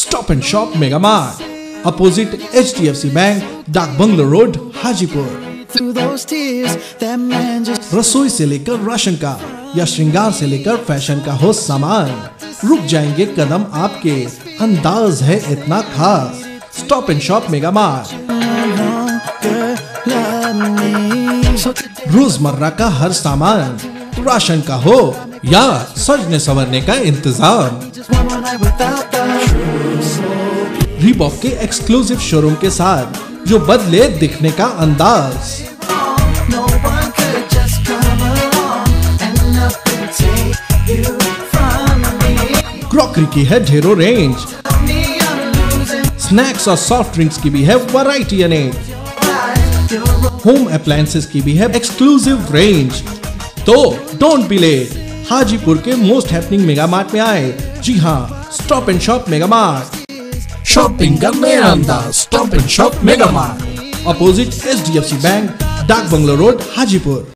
Stop and shop mega mart opposite H D F C bank डाक bungalow road Hajipur रसोई से लेकर ration का या श्रृंगार से लेकर फ़ैशन का हो सामान रुक जाएँगे कदम आपके अंदाज है इतना खास stop and shop mega mart रोज़मर्रा का हर सामान राशन का हो या सजने संवरने का इंतज़ाम रीबॉक के एक्सक्लूसिव शोरूम के साथ, जो बदले दिखने का अंदाज. क्रॉकरी की है ढेरों रेंज स्नैक्स और सॉफ्ट ड्रिंक्स की भी है वैरायटी अनेक। होम अप्लायंसेस की भी है एक्सक्लूसिव रेंज तो डोंट बी लेट हाजीपुर के मोस्ट हैपनिंग मेगा मार्ट में आए। जी हाँ stop and shop mega mart shopping का मेरा अंदाज stop and shop mega mart opposite H D F C bank डाक बंगलो रोड हाजीपुर